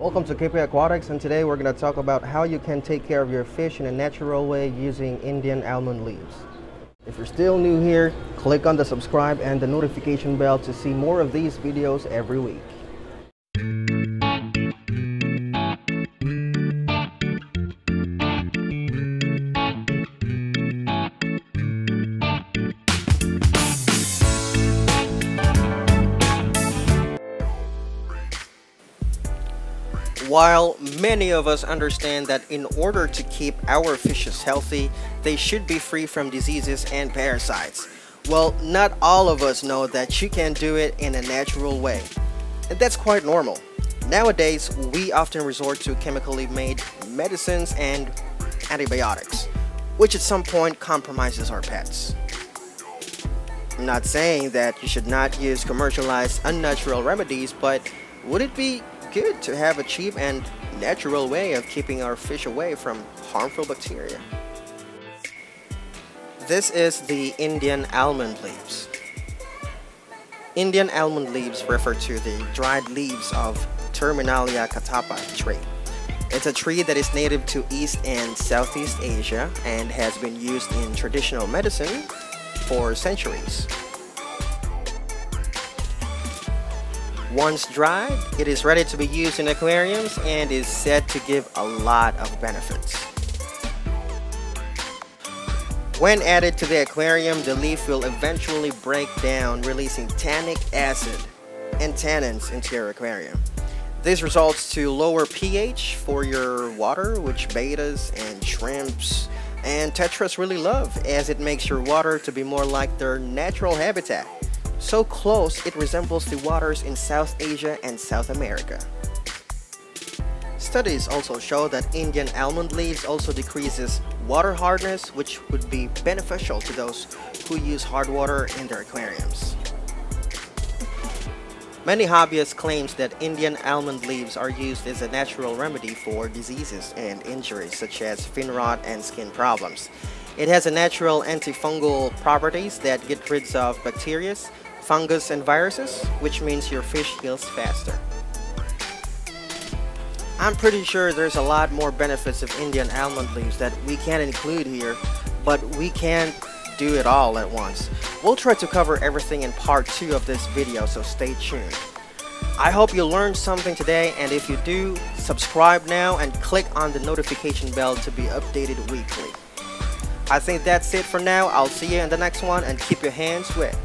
Welcome to KP Aquatix and today we're going to talk about how you can take care of your fish in a natural way using Indian almond leaves. If you're still new here, click on the subscribe and the notification bell to see more of these videos every week. While many of us understand that in order to keep our fishes healthy, they should be free from diseases and parasites. Well, not all of us know that you can do it in a natural way. And that's quite normal. Nowadays, we often resort to chemically made medicines and antibiotics, which at some point compromises our pets. I'm not saying that you should not use commercialized unnatural remedies, but would it be good to have a cheap and natural way of keeping our fish away from harmful bacteria. This is the Indian almond leaves. Indian almond leaves refer to the dried leaves of Terminalia catappa tree. It's a tree that is native to East and Southeast Asia and has been used in traditional medicine for centuries. Once dried, it is ready to be used in aquariums and is said to give a lot of benefits. When added to the aquarium, the leaf will eventually break down, releasing tannic acid and tannins into your aquarium. This results to lower pH for your water, which bettas and shrimps and tetras really love, as it makes your water to be more like their natural habitat so close it resembles the waters in South Asia and South America. Studies also show that Indian almond leaves also decreases water hardness which would be beneficial to those who use hard water in their aquariums. Many hobbyists claims that Indian almond leaves are used as a natural remedy for diseases and injuries such as fin rot and skin problems. It has a natural antifungal properties that get rid of bacteria, fungus and viruses, which means your fish heals faster. I'm pretty sure there's a lot more benefits of Indian almond leaves that we can't include here, but we can't do it all at once. We'll try to cover everything in part 2 of this video, so stay tuned. I hope you learned something today, and if you do, subscribe now and click on the notification bell to be updated weekly. I think that's it for now. I'll see you in the next one and keep your hands wet.